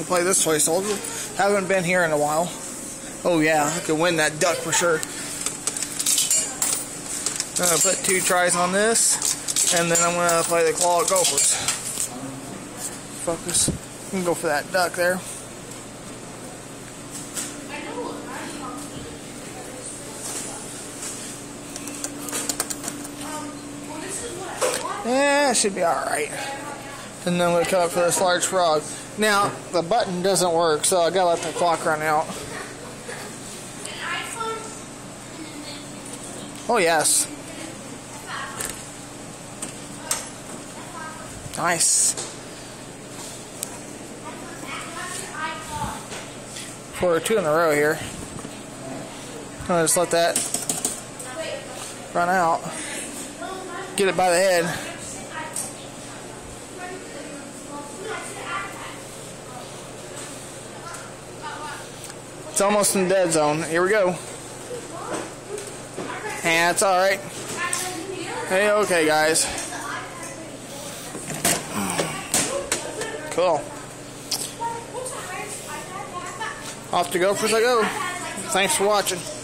gonna play this toy soldier. Haven't been here in a while. Oh yeah, I could win that duck for sure. I'm gonna put two tries on this, and then I'm gonna play the claw gophers. Focus. You can go for that duck there. Yeah, should be alright. And then come up for this large frog. Now, the button doesn't work, so I gotta let the clock run out. Oh, yes. Nice. For two in a row here. I'm just let that run out. Get it by the head. It's almost in dead zone. Here we go. And it's alright. Hey, okay, guys. Cool. Off to go for I go. Thanks for watching.